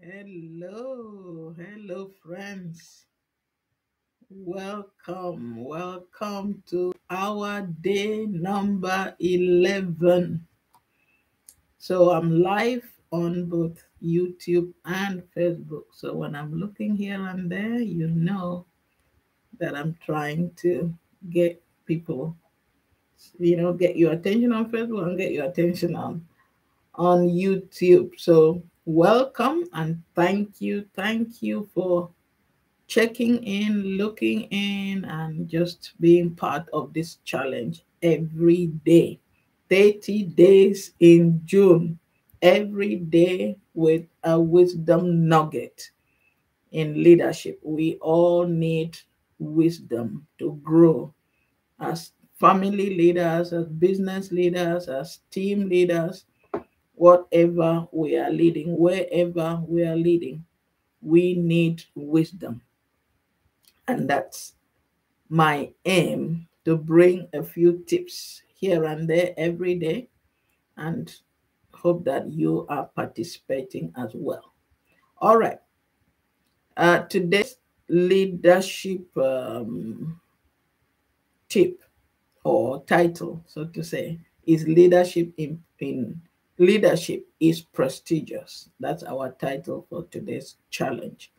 Hello, hello, friends. Welcome, welcome to our day number 11. So I'm live on both YouTube and Facebook. So when I'm looking here and there, you know that I'm trying to get people, you know, get your attention on Facebook and get your attention on on YouTube. So welcome and thank you. Thank you for checking in, looking in, and just being part of this challenge every day. 30 days in June, every day with a wisdom nugget in leadership. We all need wisdom to grow as family leaders, as business leaders, as team leaders, whatever we are leading, wherever we are leading, we need wisdom. And that's my aim to bring a few tips here and there every day and hope that you are participating as well. All right. Uh, today's leadership um, tip or title, so to say, is leadership in, in leadership is prestigious. That's our title for today's challenge,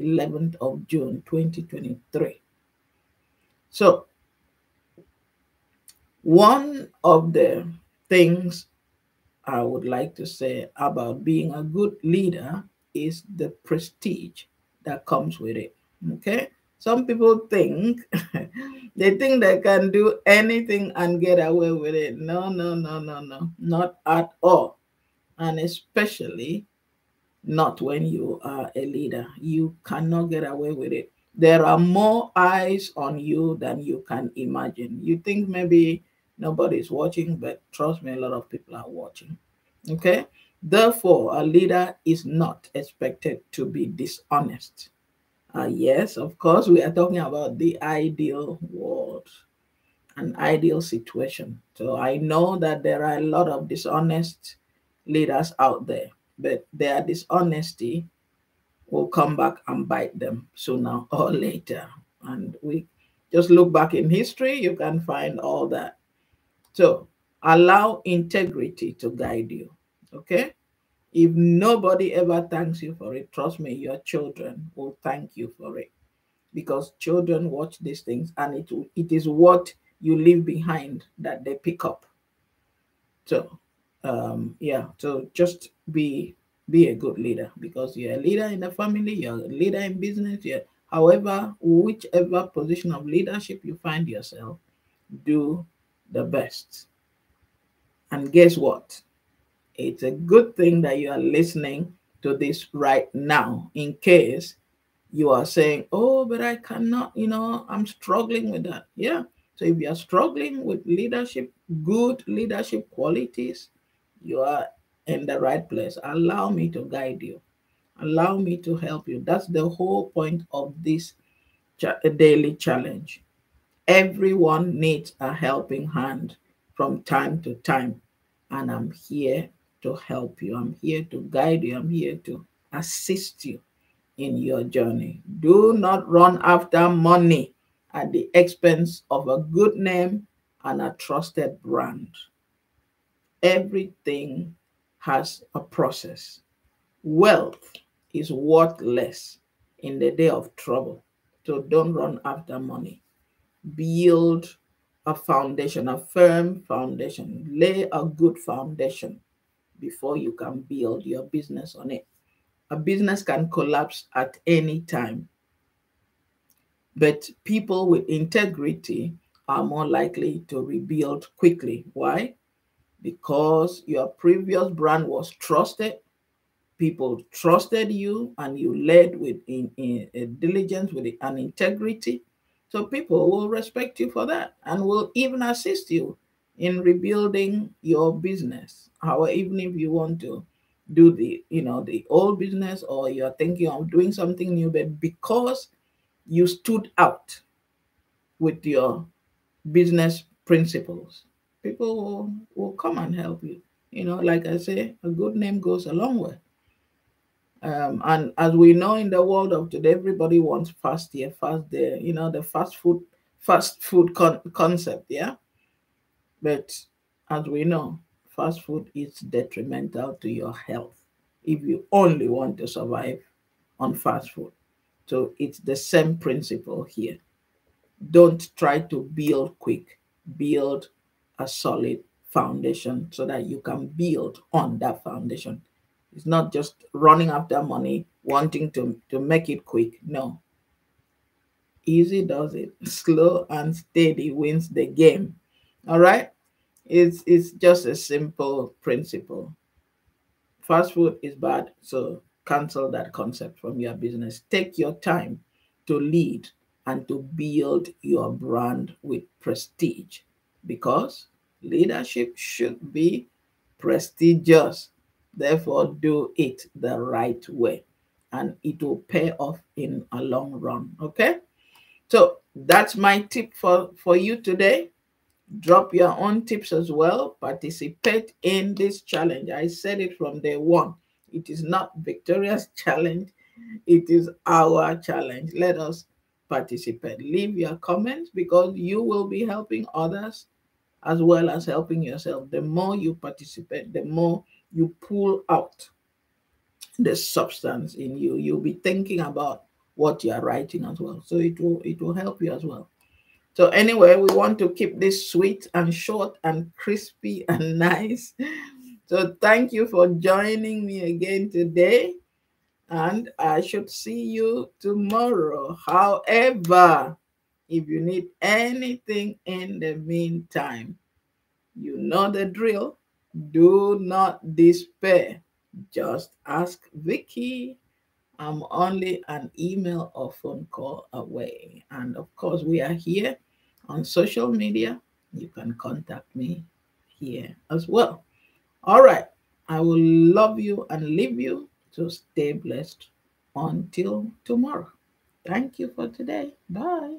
11th of June, 2023. So, one of the things I would like to say about being a good leader is the prestige that comes with it. Okay. Some people think they think they can do anything and get away with it. No, no, no, no, no, not at all. And especially not when you are a leader. You cannot get away with it. There are more eyes on you than you can imagine. You think maybe nobody's watching, but trust me, a lot of people are watching. Okay. Therefore, a leader is not expected to be dishonest. Uh, yes, of course, we are talking about the ideal world, an ideal situation. So I know that there are a lot of dishonest leaders out there, but their dishonesty will come back and bite them sooner or later. And we just look back in history, you can find all that. So allow integrity to guide you. Okay. If nobody ever thanks you for it, trust me, your children will thank you for it because children watch these things and it, it is what you leave behind that they pick up. So, um, yeah, so just be be a good leader because you're a leader in the family, you're a leader in business, you're, however, whichever position of leadership you find yourself, do the best. And guess what? It's a good thing that you are listening to this right now in case you are saying, Oh, but I cannot, you know, I'm struggling with that. Yeah. So if you're struggling with leadership, good leadership qualities, you are in the right place. Allow me to guide you. Allow me to help you. That's the whole point of this uh, daily challenge. Everyone needs a helping hand from time to time. And I'm here to help you. I'm here to guide you. I'm here to assist you in your journey. Do not run after money at the expense of a good name and a trusted brand. Everything has a process. Wealth is worthless in the day of trouble. So don't run after money. Build a foundation, a firm foundation. Lay a good foundation before you can build your business on it. A business can collapse at any time. But people with integrity are more likely to rebuild quickly. Why? Because your previous brand was trusted, people trusted you, and you led with in, in, in diligence, with an integrity. So people will respect you for that and will even assist you in rebuilding your business. However, even if you want to do the, you know, the old business or you're thinking of doing something new, but because you stood out with your business principles, people will, will come and help you. You know, like I say, a good name goes a long way. Um, and as we know in the world of today, everybody wants fast here, fast there, you know, the fast food, fast food con- concept, yeah. But as we know, fast food is detrimental to your health if you only want to survive on fast food. So it's the same principle here. Don't try to build quick, build a solid foundation so that you can build on that foundation. It's not just running after money, wanting to, to make it quick. No. Easy does it. Slow and steady wins the game. All right? It's it's just a simple principle. Fast food is bad, so cancel that concept from your business. Take your time to lead and to build your brand with prestige because leadership should be prestigious. Therefore, do it the right way and it will pay off in a long run. Okay. So that's my tip for, for you today. Drop your own tips as well. Participate in this challenge. I said it from day one. It is not Victoria's challenge, it is our challenge. Let us participate. Leave your comments because you will be helping others as well as helping yourself. The more you participate, the more you pull out the substance in you. You'll be thinking about what you are writing as well. So it will it will help you as well. So anyway, we want to keep this sweet and short and crispy and nice. So thank you for joining me again today. And I should see you tomorrow. However, if you need anything in the meantime, you know the drill. Do not despair. Just ask Vicky. I'm only an email or phone call away. And of course, we are here on social media. You can contact me here as well. All right. I will love you and leave you to stay blessed until tomorrow. Thank you for today. Bye.